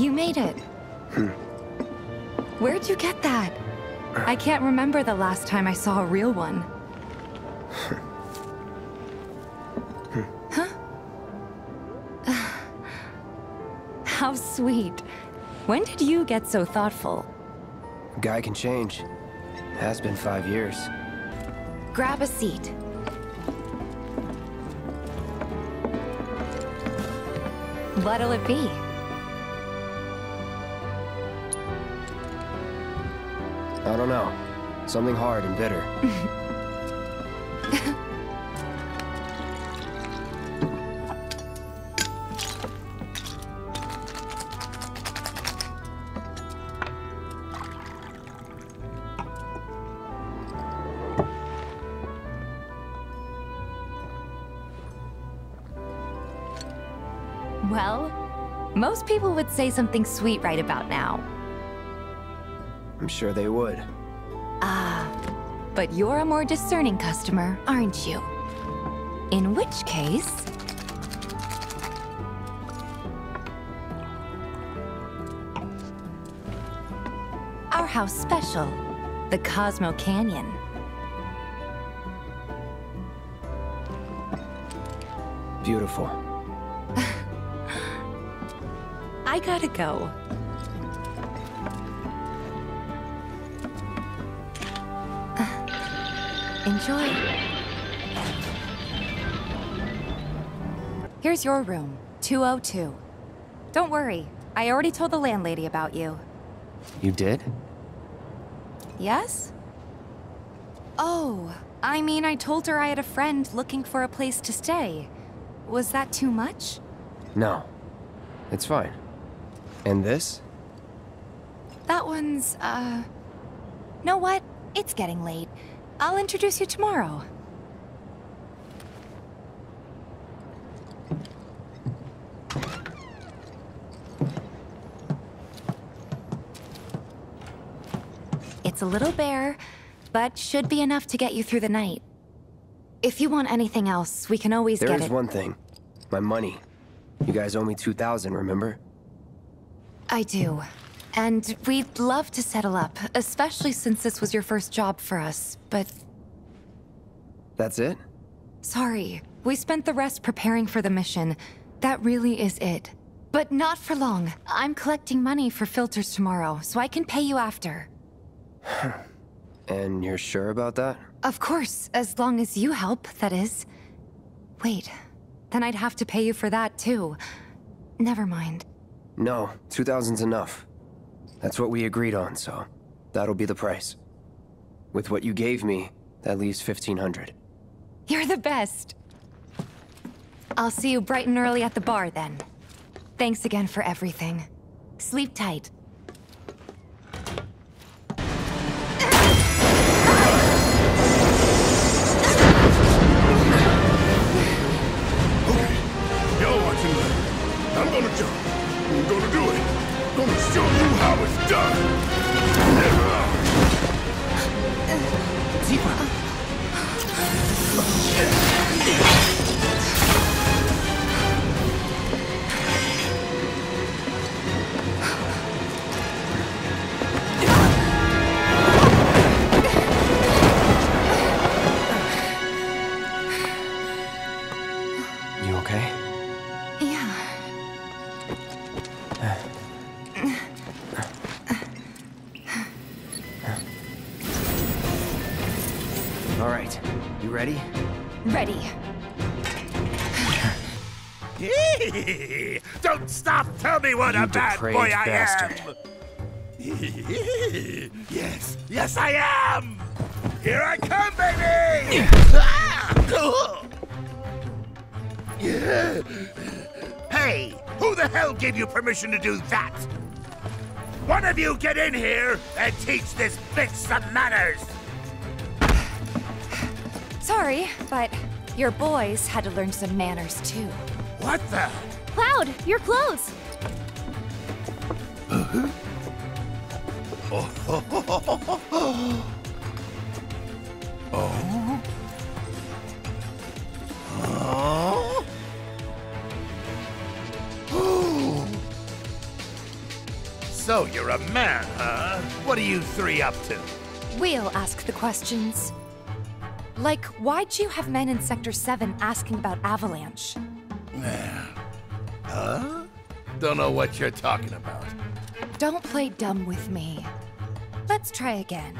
You made it. Hmm. Where'd you get that? I can't remember the last time I saw a real one. Hmm. huh? How sweet. When did you get so thoughtful? Guy can change. Has been five years. Grab a seat. What'll it be? I don't know. Something hard and bitter. Well, most people would say something sweet right about now. I'm sure they would. Ah, but you're a more discerning customer, aren't you? In which case... Our house special, the Cosmo Canyon. Beautiful. I gotta go. Enjoy. Here's your room, 202. Don't worry, I already told the landlady about you. You did? Yes? Oh, I mean, I told her I had a friend looking for a place to stay. Was that too much? No. It's fine. And this? That one's, uh... Know what? It's getting late. I'll introduce you tomorrow. It's a little bare, but should be enough to get you through the night. If you want anything else, we can always There get is it. one thing. My money. You guys owe me 2,000, remember? I do. And we'd love to settle up, especially since this was your first job for us, but That's it? sorry. We spent the rest preparing for the mission. That really is it. But not for long. I'm collecting money for filters tomorrow, so I can pay you after. And you're sure about that? Of course, as long as you help, that is. Wait, then I'd have to pay you for that too. Never mind. No, 2,000's enough. That's what we agreed on, so that'll be the price. With what you gave me, that leaves 1,500. You're the best. I'll see you bright and early at the bar then. Thanks again for everything. Sleep tight. All right. You ready? Ready. Don't stop! Tell me what You a bad boy I bastard. am! yes, yes I am! Here I come, baby! hey, who the hell gave you permission to do that? One of you get in here and teach this bitch some manners! Sorry, but your boys had to learn some manners too. What the? Cloud, your clothes! Oh? Oh? So you're a man, huh? What are you three up to? We'll ask the questions. Like, why'd you have men in Sector 7 asking about Avalanche? Huh? Don't know what you're talking about. Don't play dumb with me. Let's try again.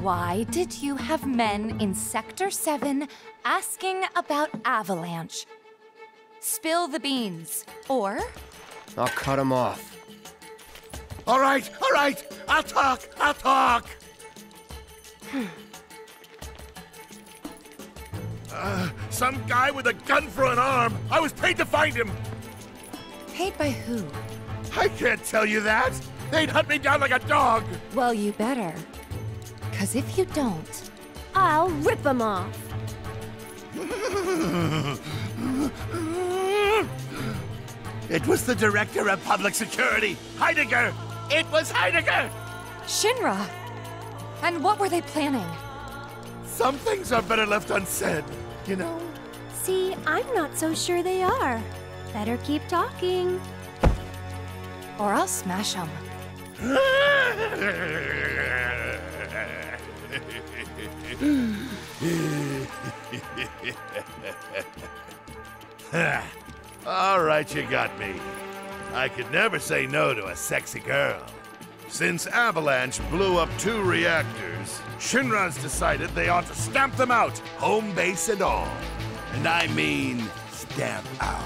Why did you have men in Sector 7 asking about Avalanche? Spill the beans. Or, I'll cut him off. All right, all right. I'll talk. I'll talk. Uh, some guy with a gun for an arm. I was paid to find him. paid by who? I can't tell you that. They'd hunt me down like a dog. Well, you better. Cause if you don't, I'll rip them off. It was the director of public security, Heidegger. It was Heidegger. Shinra! And what were they planning? Some things are better left unsaid, you know. See, I'm not so sure they are. Better keep talking. Or I'll smash them. All right, you got me. I could never say no to a sexy girl. Since Avalanche blew up two reactors, Shinra's decided they ought to stamp them out, home base and all. And I mean stamp out.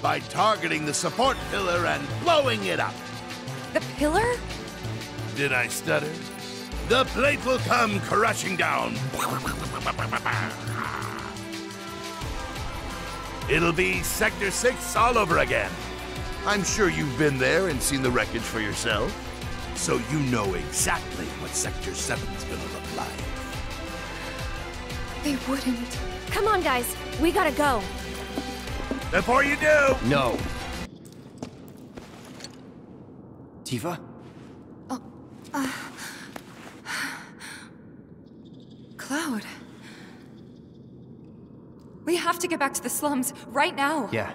By targeting the support pillar and blowing it up. The pillar? Did I stutter? The plate will come crashing down. It'll be Sector 6 all over again. I'm sure you've been there and seen the wreckage for yourself. So you know exactly what Sector 7's gonna look like. They wouldn't. Come on, guys. We gotta go. Before you do, No. Tifa? Oh. Uh, Cloud. We have to get back to the slums right now. Yeah.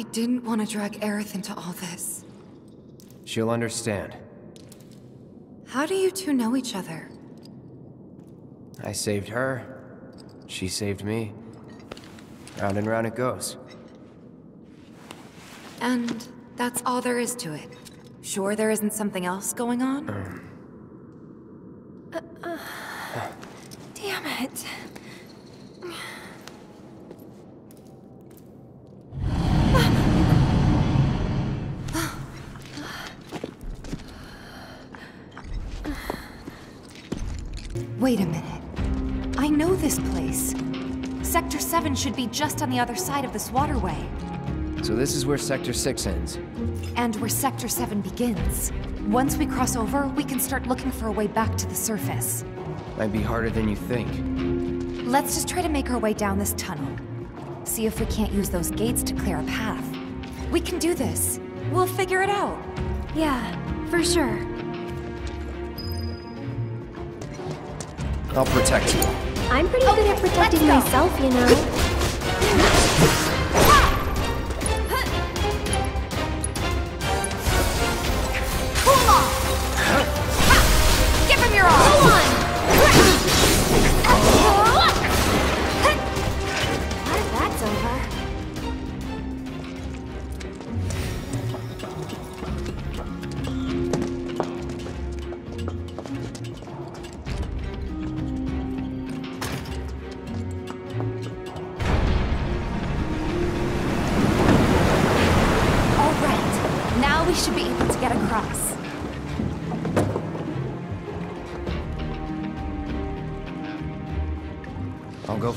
I didn't want to drag Aerith into all this. She'll understand. How do you two know each other? I saved her. She saved me. Round and round it goes. And that's all there is to it. Sure there isn't something else going on? Damn it. Wait a minute. I know this place. Sector 7 should be just on the other side of this waterway. So this is where Sector 6 ends. And where Sector 7 begins. Once we cross over, we can start looking for a way back to the surface. Might be harder than you think. Let's just try to make our way down this tunnel. See if we can't use those gates to clear a path. We can do this. We'll figure it out. Yeah, for sure. I'll protect you. I'm pretty good at protecting myself, you know.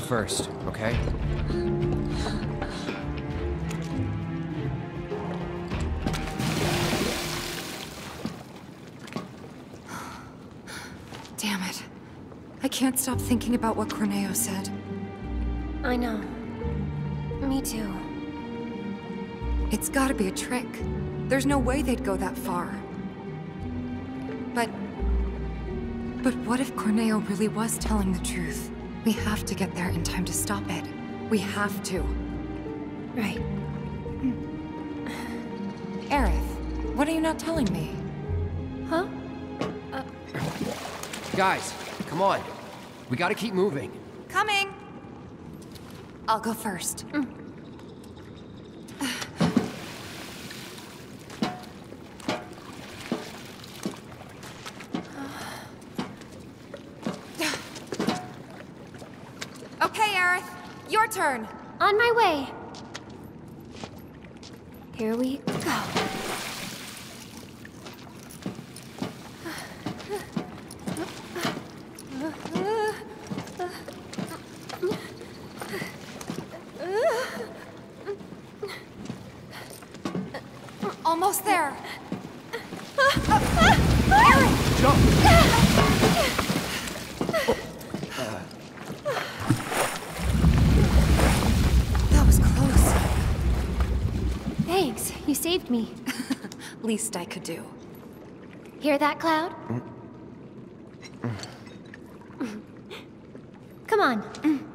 First, okay? Damn it. I can't stop thinking about what Corneo said. I know. Me too. It's gotta be a trick. There's no way they'd go that far. But... But what if Corneo really was telling the truth? We have to get there in time to stop it. We have to. Right. Hmm. Aerith, what are you not telling me? Huh? Uh... Guys, come on. We gotta keep moving. Coming! I'll go first. Mm. Your turn. On my way. Here we go. Almost there. Jump! That was close. Thanks, you saved me. Least I could do. Hear that, Cloud? Mm. Come on.